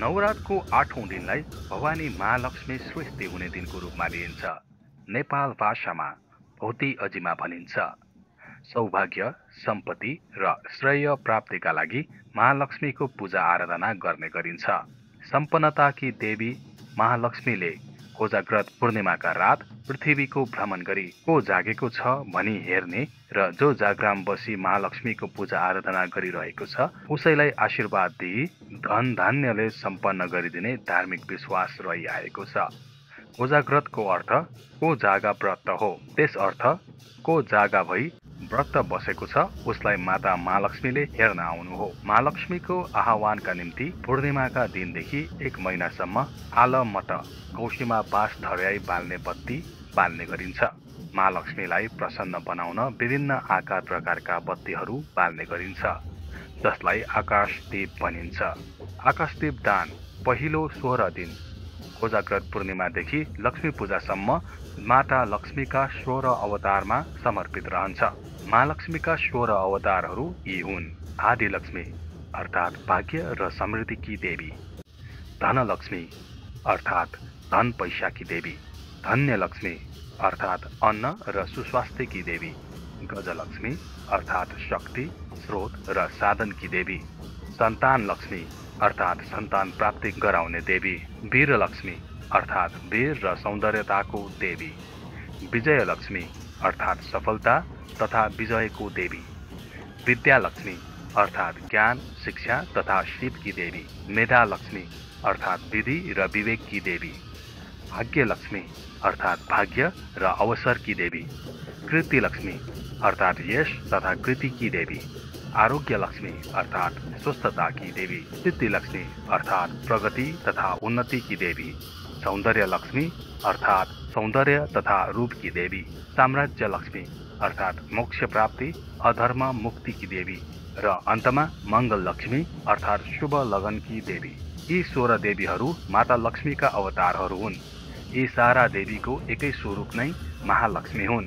नवरातको आठौँ दिनलाई भवानी महालक्ष्मी सृष्टि हुने दिनको रूपमा लिइन्छ। नेपाल भाषामा भौती अजिमा भनिन्छ। सौभाग्य सम्पत्ति र श्रेय प्राप्तिका लागि महालक्ष्मीको पूजा आराधना गर्ने गरिन्छ। सम्पन्नताकी देवी महालक्ष्मीले कोजाग्रत पूर्णिमाका रात पृथ्वीको भ्रमण गरी को जागेको छ भनी हेर्ने र जो जाग्राम बसी महालक्ष्मीको पूजा आराधना गरिरहेको छ उसैलाई आशीर्वाद दिई धन धान्यले सम्पन्न गरिदिने धार्मिक विश्वास रहिआएको छ। कोजाग्रतको अर्थ को जागा व्रत हो? त्यस अर्थ को जागा भई व्रत बसेको छ उसलाई माता महालक्ष्मीले हेर्न आउनु हो। महालक्ष्मीको आह्वानका निम्ति पूर्णिमाका दिनदेखि एक महिनासम्म आलमट कौशीमा बाँस धर्याई बाल्ने बत्ती बाल्ने गरिन्छ। महालक्ष्मीलाई प्रसन्न बनाउन विभिन्न आकार प्रकारका बत्तीहरू बाल्ने गरिन्छ। जसलाई आकाशदीप भनिन्छ। आकाशदीप दान पहिलो सोह्र दिन। कोजाग्रत पूर्णिमादेखि लक्ष्मी पूजासम्म माता लक्ष्मीका सोह्र अवतारमा समर्पित रहन्छ। महालक्ष्मीका सोह्र अवतारहरू यी हुन्। आदिलक्ष्मी अर्थात् भाग्य र समृद्धिकी देवी। धनलक्ष्मी अर्थात् धन पैसाकी देवी। धन्यलक्ष्मी अर्थात् अन्न र सुस्वास्थ्यकी देवी। गजलक्ष्मी, अर्थात् शक्ति, स्रोत र साधनकी देवी। सन्तान लक्ष्मी, अर्थात् सन्तान प्राप्ति गराउने देवी। वीरलक्ष्मी, अर्थात् वीर र सौन्दर्यताको देवी। विजयलक्ष्मी, अर्थात् सफलता तथा विजयको देवी। विद्यालक्ष्मी, अर्थात् ज्ञान, शिक्षा तथा शिवकी देवी। मेधालक्ष्मी, अर्थात् विधि र विवेककी देवी। भाग्यलक्ष्मी, अर्थात् भाग्य र अवसरकी देवी। कृतिलक्ष्मी अर्थात् यश तथा कृति की देवी। आरोग्य लक्ष्मी, अर्थात् स्वस्थताकी देवी। सिद्धिलक्ष्मी अर्थात प्रगति तथा उन्नतिकी देवी। सौन्दर्य लक्ष्मी, अर्थात् सौन्दर्य तथा रूपकी देवी। साम्राज्य लक्ष्मी, अर्थात मोक्ष प्राप्ति, अधर्म मुक्ति की देवी। र अन्तमा मङ्गल लक्ष्मी, अर्थात् शुभ लगनकी देवी। यी सोह्र देवीहरू माता लक्ष्मीका अवतारहरू हुन्। यी सारा देवीको एकै स्वरूप नै महालक्ष्मी हुन्।